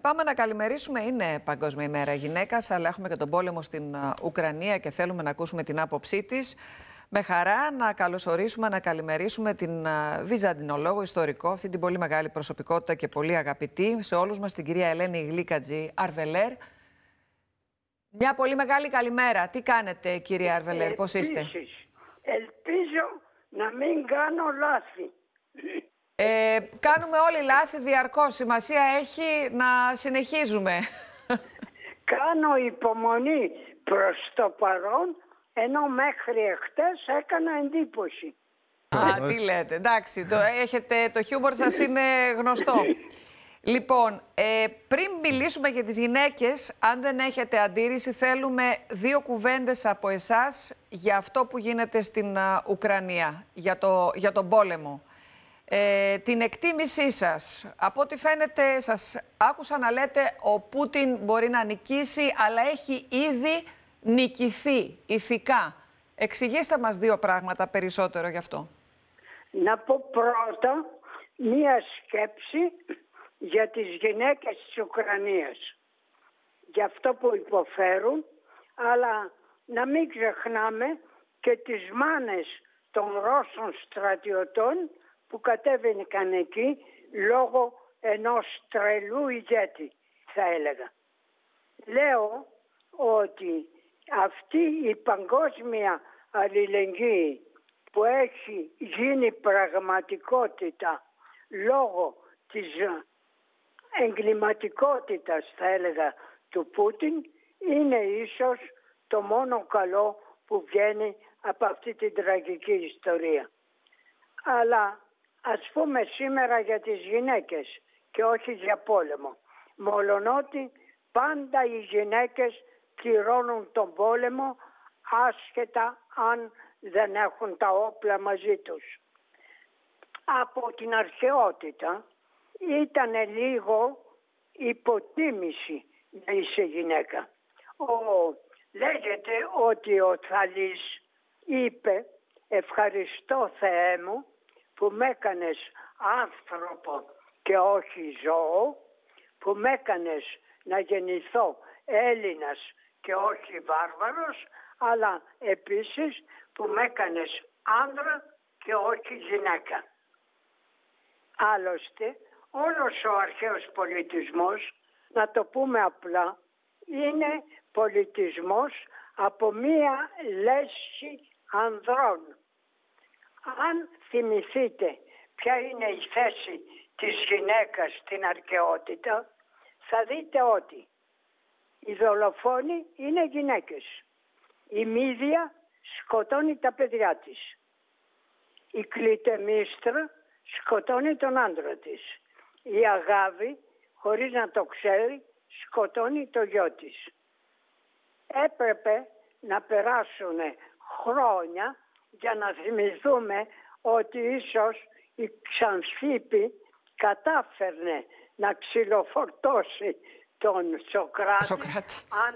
Πάμε να καλημερίσουμε. Είναι Παγκόσμια ημέρα γυναίκας, αλλά έχουμε και τον πόλεμο στην Ουκρανία και θέλουμε να ακούσουμε την άποψή της. Με χαρά να καλωσορίσουμε, να καλημερίσουμε την Βυζαντινολόγο ιστορικό, αυτή την πολύ μεγάλη προσωπικότητα και πολύ αγαπητή σε όλους μας, την κυρία Ελένη Γλίκατζη Αρβελέρ. Μια πολύ μεγάλη καλημέρα. Τι κάνετε κυρία Αρβελέρ, πώς είστε; Ελπίζω να μην κάνω λάθη. Ε, κάνουμε όλοι λάθη διαρκώς. Σημασία έχει να συνεχίζουμε. Κάνω υπομονή προς το παρόν, ενώ μέχρι εχθές έκανα εντύπωση. Α, τι λέτε. Εντάξει, το, έχετε, το χιούμορ σας είναι γνωστό. Λοιπόν, ε, πριν μιλήσουμε για τις γυναίκες, αν δεν έχετε αντίρρηση, θέλουμε δύο κουβέντες από εσάς για αυτό που γίνεται στην Ουκρανία, για, το, για τον πόλεμο ε, την εκτίμησή σας. Από ό,τι φαίνεται σας άκουσα να λέτε ο Πούτιν μπορεί να νικήσει αλλά έχει ήδη νικηθεί ηθικά. Εξηγήστε μας δύο πράγματα περισσότερο γι' αυτό. Να πω πρώτα μία σκέψη για τις γυναίκες της Ουκρανίας. Για αυτό που υποφέρουν, αλλά να μην ξεχνάμε και τις μάνες των Ρώσων στρατιωτών που κατέβαιναν εκεί λόγω ενός τρελού ηγέτη θα έλεγα. Λέω ότι αυτή η παγκόσμια αλληλεγγύη που έχει γίνει πραγματικότητα λόγω της εγκληματικότητας θα έλεγα του Πούτιν είναι ίσως το μόνο καλό που βγαίνει από αυτή την τραγική ιστορία. Αλλά ας πούμε σήμερα για τις γυναίκες και όχι για πόλεμο. Μολονότι πάντα οι γυναίκες πληρώνουν τον πόλεμο άσχετα αν δεν έχουν τα όπλα μαζί τους. Από την αρχαιότητα ήταν λίγο υποτίμηση να είσαι γυναίκα. Ο, λέγεται ότι ο Θαλής είπε «Ευχαριστώ Θεέ μου που με έκανες άνθρωπο και όχι ζώο, που με έκανες να γεννηθώ Έλληνας και όχι βάρβαρος, αλλά επίσης που με έκανες άντρα και όχι γυναίκα. Άλλωστε, όλος ο αρχαίος πολιτισμός, να το πούμε απλά, είναι πολιτισμός από μία λέση ανδρών αν θυμηθείτε ποια είναι η θέση της γυναίκας στην αρχαιότητα, θα δείτε ότι οι δολοφόνοι είναι γυναίκες. Η Μύδια σκοτώνει τα παιδιά της. Η Κλητεμίστρα σκοτώνει τον άντρα της. Η Αγάβη, χωρίς να το ξέρει, σκοτώνει το γιο της. Έπρεπε να περάσουν χρόνια για να θυμηθούμε ότι ίσως η Ξανθήπη κατάφερνε να ξυλοφορτώσει τον Σοκράτη, Αν,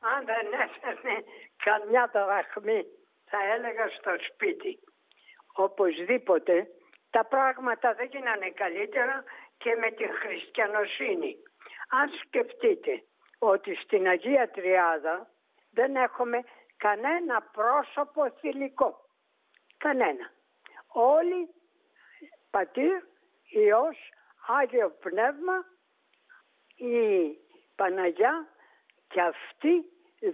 αν δεν έφερνε καμιά δραχμή θα έλεγα στο σπίτι. Οπωσδήποτε τα πράγματα δεν γίνανε καλύτερα και με τη χριστιανοσύνη. Αν σκεφτείτε ότι στην Αγία Τριάδα δεν έχουμε κανένα πρόσωπο θηλυκό. Κανένα. Όλοι Πατήρ, Υιός, Άγιο Πνεύμα, η Παναγιά και αυτή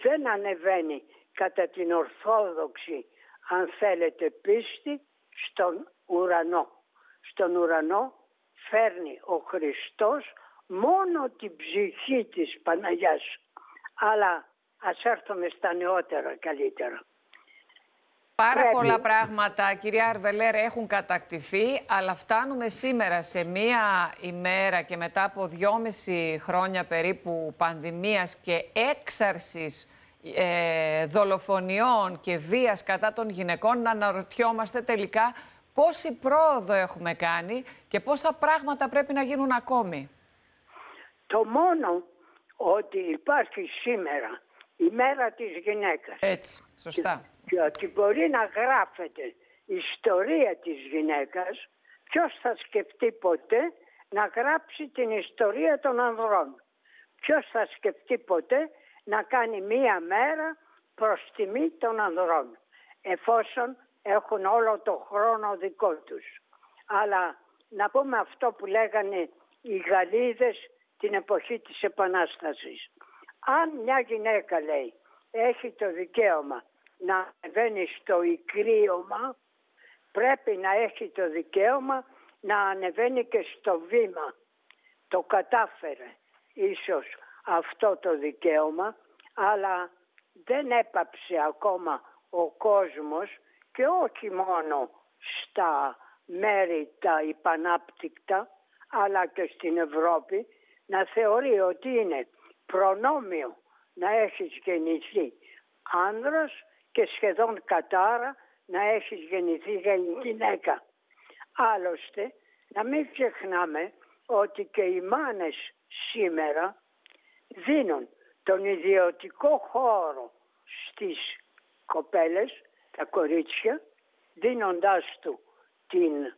δεν ανεβαίνει κατά την Ορθόδοξη αν θέλετε πίστη στον ουρανό. Στον ουρανό φέρνει ο Χριστός μόνο την ψυχή της Παναγιάς. Αλλά ας έρθουμε στα νεότερα καλύτερα. Πάρα πολλά πράγματα, κυρία Αρβελέρ, έχουν κατακτηθεί, αλλά φτάνουμε σήμερα σε μία ημέρα και μετά από δυόμιση χρόνια περίπου πανδημίας και έξαρσης ε, δολοφονιών και βίας κατά των γυναικών να αναρωτιόμαστε τελικά πόση πρόοδο έχουμε κάνει και πόσα πράγματα πρέπει να γίνουν ακόμη. Το μόνο ότι υπάρχει σήμερα η μέρα της γυναίκας. Έτσι, σωστά. Και, ότι μπορεί να γράφεται η ιστορία της γυναίκας, ποιος θα σκεφτεί ποτέ να γράψει την ιστορία των ανδρών. Ποιος θα σκεφτεί ποτέ να κάνει μία μέρα προς τιμή των ανδρών, εφόσον έχουν όλο το χρόνο δικό τους. Αλλά να πούμε αυτό που λέγανε οι Γαλλίδες την εποχή της Επανάστασης. Αν μια γυναίκα λέει έχει το δικαίωμα να ανεβαίνει στο ικρίωμα πρέπει να έχει το δικαίωμα να ανεβαίνει και στο βήμα. Το κατάφερε ίσως αυτό το δικαίωμα αλλά δεν έπαψε ακόμα ο κόσμος και όχι μόνο στα μέρη τα υπανάπτυκτα αλλά και στην Ευρώπη να θεωρεί ότι είναι προνόμιο να έχεις γεννηθεί άνδρας και σχεδόν κατάρα να έχεις γεννηθεί γυναίκα. Άλλωστε, να μην ξεχνάμε ότι και οι μάνες σήμερα δίνουν τον ιδιωτικό χώρο στις κοπέλες, τα κορίτσια, δίνοντάς του την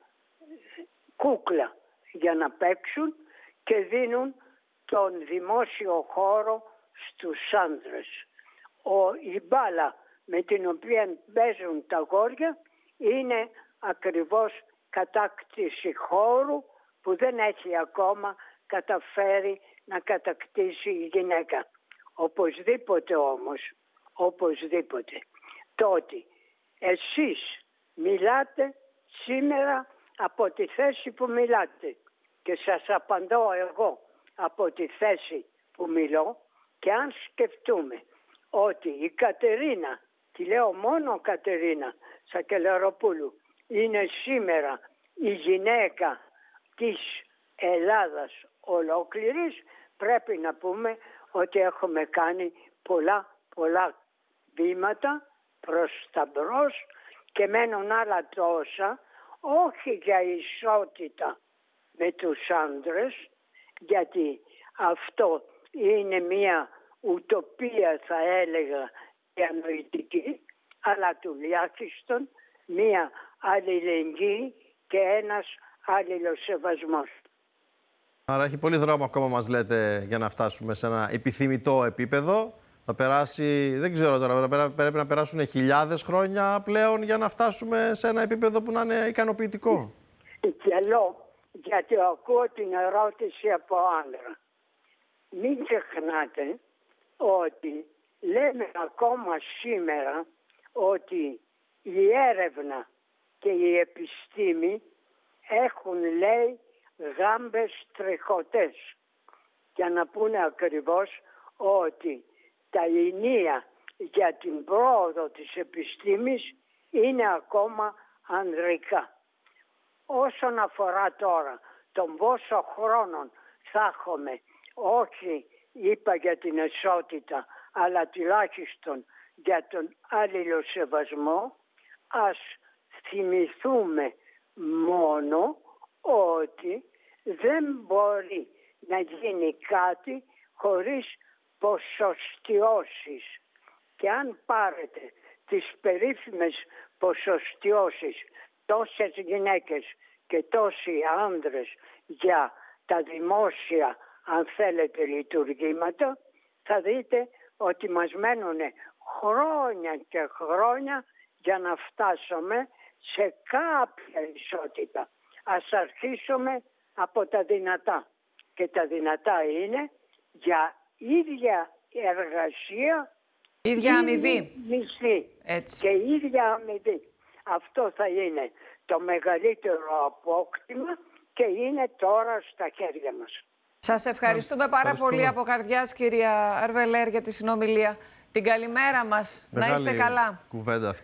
κούκλα για να παίξουν και δίνουν τον δημόσιο χώρο στους άντρες. Ο, η μπάλα με την οποία παίζουν τα γόρια είναι ακριβώς κατάκτηση χώρου που δεν έχει ακόμα καταφέρει να κατακτήσει η γυναίκα. Οπωσδήποτε όμως, οπωσδήποτε, τότε εσείς μιλάτε σήμερα από τη θέση που μιλάτε και σας απαντώ εγώ από τη θέση που μιλώ και αν σκεφτούμε ότι η Κατερίνα, τη λέω μόνο Κατερίνα Σακελαροπούλου, είναι σήμερα η γυναίκα της Ελλάδας ολόκληρης, πρέπει να πούμε ότι έχουμε κάνει πολλά πολλά βήματα προς τα μπρος και μένουν άλλα τόσα, όχι για ισότητα με τους άντρες, γιατί αυτό είναι μια ουτοπία θα έλεγα διανοητική, αλλά τουλάχιστον μια αλληλεγγύη και ένας αλληλοσεβασμός. Άρα έχει πολύ δρόμο ακόμα μας λέτε για να φτάσουμε σε ένα επιθυμητό επίπεδο. Θα περάσει, δεν ξέρω τώρα, πρέπει να περάσουν χιλιάδες χρόνια πλέον για να φτάσουμε σε ένα επίπεδο που να είναι ικανοποιητικό. Γελώ, γιατί ακούω την ερώτηση από άντρα. Μην ξεχνάτε ότι λέμε ακόμα σήμερα ότι η έρευνα και η επιστήμη έχουν λέει γάμπες τριχωτές για να πούνε ακριβώς ότι τα ενία για την πρόοδο της επιστήμης είναι ακόμα ανδρικά. Όσον αφορά τώρα τον πόσο χρόνο θα έχουμε, όχι είπα για την εσότητα, αλλά τουλάχιστον για τον αλληλοσεβασμό, ας θυμηθούμε μόνο ότι δεν μπορεί να γίνει κάτι χωρίς ποσοστιώσεις. Και αν πάρετε τις περίφημες ποσοστιώσεις τόσες γυναίκες και τόσοι άντρες για τα δημόσια αν θέλετε λειτουργήματα θα δείτε ότι μας μένουν χρόνια και χρόνια για να φτάσουμε σε κάποια ισότητα. Ας αρχίσουμε από τα δυνατά. Και τα δυνατά είναι για ίδια εργασία, ίδια αμοιβή. Μισή. Και ίδια αμοιβή. Αυτό θα είναι το μεγαλύτερο απόκτημα και είναι τώρα στα χέρια μας. Σας ευχαριστούμε πάρα πολύ από καρδιάς κυρία Αρβελέρ για τη συνομιλία. Την καλημέρα μας. Να είστε καλά. Κουβέντα